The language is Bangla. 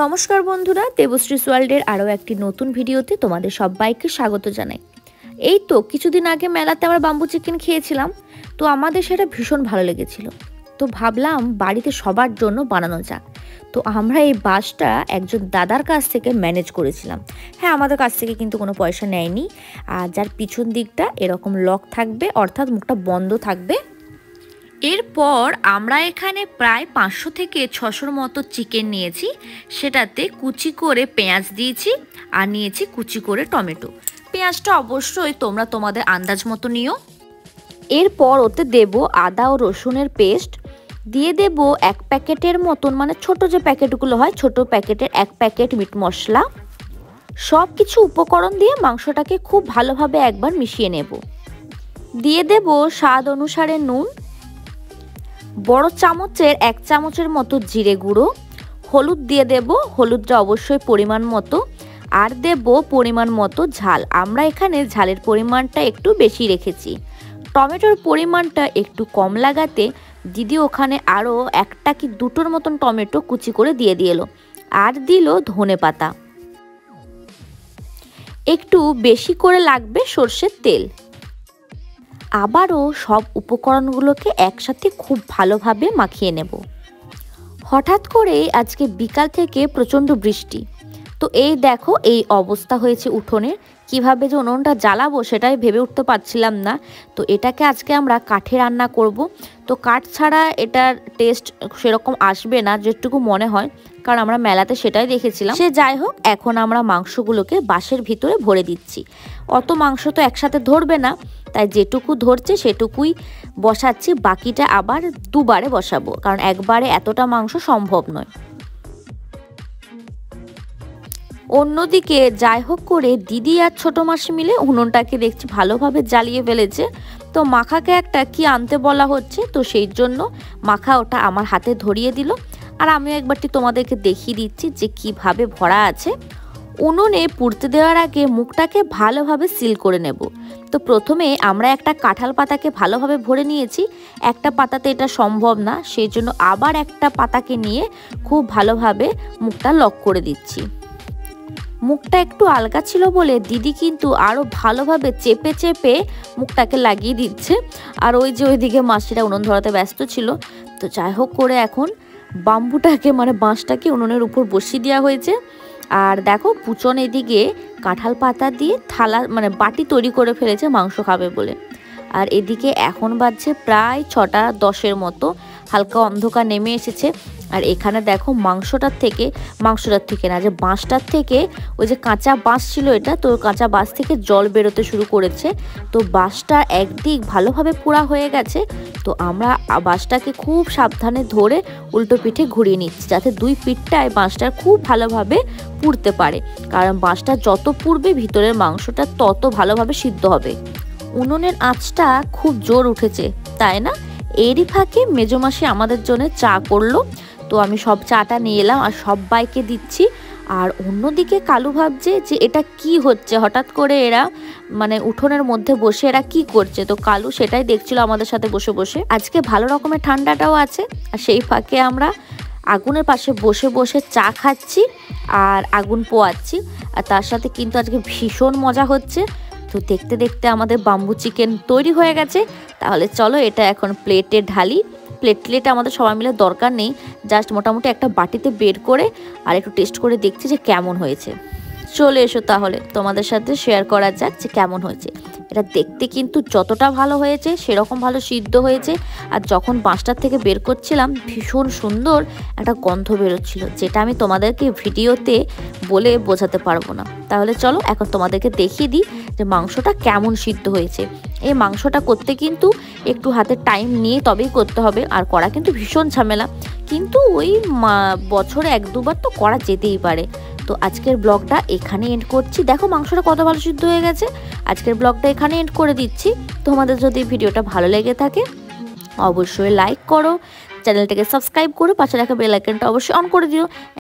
নমস্কার বন্ধুরা, দেবশ্রী ওয়ার্ল্ডের আরও একটি নতুন ভিডিওতে তোমাদের সবাইকে স্বাগত জানাই। এই তো কিছুদিন আগে মেলাতে আমার বাম্বু চিকেন খেয়েছিলাম, তো আমাদের সেটা ভীষণ ভালো লেগেছিল। তো ভাবলাম বাড়িতে সবার জন্য বানানো যাক। তো আমরা এই বাসটা একজন দাদার কাছ থেকে ম্যানেজ করেছিলাম। হ্যাঁ আমাদের কাছ থেকে কিন্তু কোনো পয়সা নেয়নি। আর যার পিছন দিকটা এরকম লক থাকবে, অর্থাৎ মুখটা বন্ধ থাকবে। এরপর আমরা এখানে প্রায় পাঁচশো থেকে ছশোর মতো চিকেন নিয়েছি। সেটাতে কুচি করে পেঁয়াজ দিয়েছি আর নিয়েছি কুচি করে টমেটো। পেঁয়াজটা অবশ্যই তোমরা তোমাদের আন্দাজ মতো নিও। এরপর ওতে দেব আদা ও রসুনের পেস্ট দিয়ে দেব এক প্যাকেটের মতন মানে ছোট যে প্যাকেটগুলো হয়, ছোট প্যাকেটের এক প্যাকেট মিট মশলা। সব কিছু উপকরণ দিয়ে মাংসটাকে খুব ভালোভাবে একবার মিশিয়ে নেব। দিয়ে দেব স্বাদ অনুসারে নুন, বড় চামচের এক চামচের মতো জিরে গুঁড়ো, হলুদ দিয়ে দেব, হলুদটা অবশ্যই পরিমাণ মতো, আর দেব পরিমাণ মতো ঝাল। আমরা এখানে ঝালের পরিমাণটা একটু বেশি রেখেছি। টমেটোর পরিমাণটা একটু কম লাগাতে দিদি ওখানে আরও একটা কি দুটোর মতন টমেটো কুচি করে দিয়ে দিল আর দিল ধনে পাতা। একটু বেশি করে লাগবে সর্ষের তেল। আবারও সব উপকরণগুলোকে একসাথে খুব ভালোভাবে মাখিয়ে নেব। হঠাৎ করে আজকে বিকাল থেকে প্রচণ্ড বৃষ্টি। তো এই দেখো, এই অবস্থা হয়েছে উঠোনের কীভাবে যে উনুনটা জ্বালাবো সেটাই ভেবে উঠতে পারছিলাম না। তো এটাকে আজকে আমরা কাঠে রান্না করব। তো কাঠ ছাড়া এটার টেস্ট সেরকম আসবে না, যেটুকু মনে হয়। কারণ আমরা মেলাতে সেটাই দেখেছিলাম। সে যাই হোক, এখন আমরা মাংসগুলোকে বাঁশের ভিতরে ভরে দিচ্ছি। অত মাংস তো একসাথে ধরবে না। তাই যেটুকু ধরছে সেটুকুই বসাচ্ছি। বাকিটা আবার দুবারে বসাবো। কারণ একবারে এতটা মাংস সম্ভব নয়। অন্যদিকে যাই হোক করে দিদি আর ছোটো মাসি মিলে উনুনটাকে দেখছি ভালোভাবে জ্বালিয়ে ফেলেছে। তো মাখাকে একটা কি আনতে বলা হচ্ছে? তো সেই জন্য মাখা ওটা আমার হাতে ধরিয়ে দিল। আর আমিও একবারটি তোমাদেরকে দেখিয়ে দিচ্ছি যে কীভাবে ভরা আছে। উনুনে পুড়তে দেওয়ার আগে মুখটাকে ভালোভাবে সিল করে নেব। তো প্রথমে আমরা একটা কাঁঠাল পাতাকে ভালোভাবে ভরে নিয়েছি। একটা পাতাতে এটা সম্ভব না, সেই জন্য আবার একটা পাতাকে নিয়ে খুব ভালোভাবে মুখটা লক করে দিচ্ছি। মুখটা একটু আলগা ছিল বলে দিদি কিন্তু আরও ভালোভাবে চেপে চেপে মুখটাকে লাগিয়ে দিচ্ছে। আর ওই যে ওইদিকে মাসিরা উনুন ধরাতে ব্যস্ত ছিল। তো যাই হোক করে এখন বাম্বুটাকে মানে বাঁশটাকে উনুনের উপর বসিয়ে দেওয়া হয়েছে। আর দেখো পুচন এদিকে কাঁঠাল পাতা দিয়ে থালা মানে বাটি তৈরি করে ফেলেছে, মাংস খাবে বলে। আর এদিকে এখন বাজছে প্রায় ছটা দশের মতো। হালকা অন্ধকার নেমে এসেছে। আর এখানে দেখো মাংসটার থেকে মাংসটার থেকে না, যে বাঁশটার থেকে ওই যে কাঁচা বাঁশ ছিল এটা, তো কাঁচা বাঁশ থেকে জল বেরোতে শুরু করেছে। তো বাঁশটা একদিক ভালোভাবে পোড়া হয়ে গেছে, তো আমরা বাঁশটাকে খুব সাবধানে ধরে উল্টো পিঠে ঘুরিয়ে নিচ্ছি, যাতে দুই পিঠটায় বাঁশটার খুব ভালোভাবে পুড়তে পারে। কারণ বাঁশটা যত পুড়বে, ভিতরের মাংসটা তত ভালোভাবে সিদ্ধ হবে। উনুনের আঁচটা খুব জোর উঠেছে, তাই না? এরই ফাঁকে মেজমাসি আমাদের জন্য চা করল। তো আমি সব চাটা নিয়ে এলাম আর সবাইকে দিচ্ছি। আর অন্যদিকে কালু ভাবছে যে এটা কি হচ্ছে? হঠাৎ করে এরা মানে উঠোনের মধ্যে বসে এরা কি করছে? তো কালু সেটাই দেখছিল আমাদের সাথে বসে বসে। আজকে ভালো রকমের ঠান্ডাটাও আছে আর সেই ফাঁকে আমরা আগুনের পাশে বসে বসে চা খাচ্ছি আর আগুন পোয়াচ্ছি। আর তার সাথে কিন্তু আজকে ভীষণ মজা হচ্ছে। তো দেখতে দেখতে আমাদের বাম্বু চিকেন তৈরি হয়ে গেছে। তাহলে চলো এটা এখন প্লেটে ঢালি। প্লেট প্লেট আমাদের সবাই মিলে দরকার নেই জাস্ট মোটামুটি একটা বাটিতে বের করে আর একটু টেস্ট করে দেখছি যে কেমন হয়েছে। চলে এসো তাহলে। তোমাদের সাথে শেয়ার করা যাক যে কেমন হয়েছে। এটা দেখতে কিন্তু যতটা ভালো হয়েছে, সেরকম ভালো সিদ্ধ হয়েছে। আর যখন বাঁশটার থেকে বের করছিলাম, ভীষণ সুন্দর একটা গন্ধ বেরোচ্ছিল, যেটা আমি তোমাদেরকে ভিডিওতে বলে বোঝাতে পারব না। তাহলে চলো, এখন তোমাদেরকে দেখিয়ে দিই যে মাংসটা কেমন সিদ্ধ হয়েছে। এই মাংসটা করতে কিন্তু একটু হাতে টাইম নিয়ে তবেই করতে হবে, আর করা কিন্তু ভীষণ ঝামেলা। কিন্তু ওই বছরে এক দুবার তো করা যেতেই পারে। তো আজকের ব্লগটা এখানে এন্ড করছি। দেখো, মাংসটা কত ভালো সিদ্ধ হয়ে গেছে। আজকের ব্লগটা এখানে এন্ড করে দিচ্ছি। তোমাদের যদি ভিডিওটা ভালো লেগে থাকে, অবশ্যই লাইক করো। চ্যানেলটাকে সাবস্ক্রাইব করে। পাশে রাখা বেল অবশ্যই অন করে দিও।